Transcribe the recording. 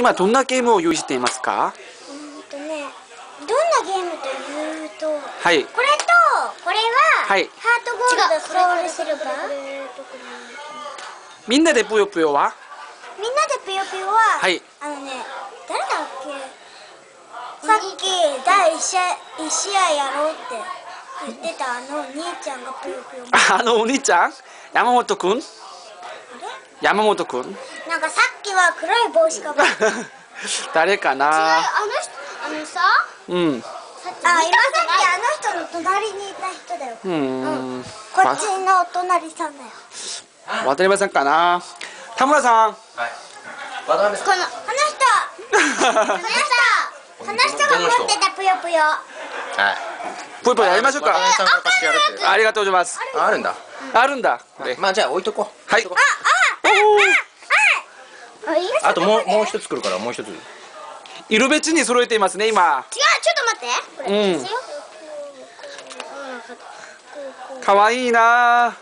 今どんなゲームを用意していますか？うんとねどんなゲームというとはい。これとこれは、はい。ハートゴールドソウルシルバー。みんなでぷよぷよは？みんなでぷよぷよは、はい。あのね誰だっけ？さっき第一試合一試合やろうって言ってたあの兄ちゃんがぷよぷよ。あ あのお兄ちゃん？山本くん？山本くんなんかさっきは黒い帽子かぶ 誰かな？あの人あのさうん。あ今さっきあの人の隣にいた人だよ。うーん。こっちのお隣さんだよ。渡辺さんかな？田村さん。はい。渡辺さん。このこの人。この人。この人が持ってたぷよぷよ。はい。ぷよぷよやりましょうか。渡辺さんが貸してやるって。ありがとうございます。あ、あるんだ。あるんだ。これまあじゃあ置いとこう。はい。ああともうもう一つ作るからもう一つ。色別に揃えていますね今。違うちょっと待って。うん。かわいいな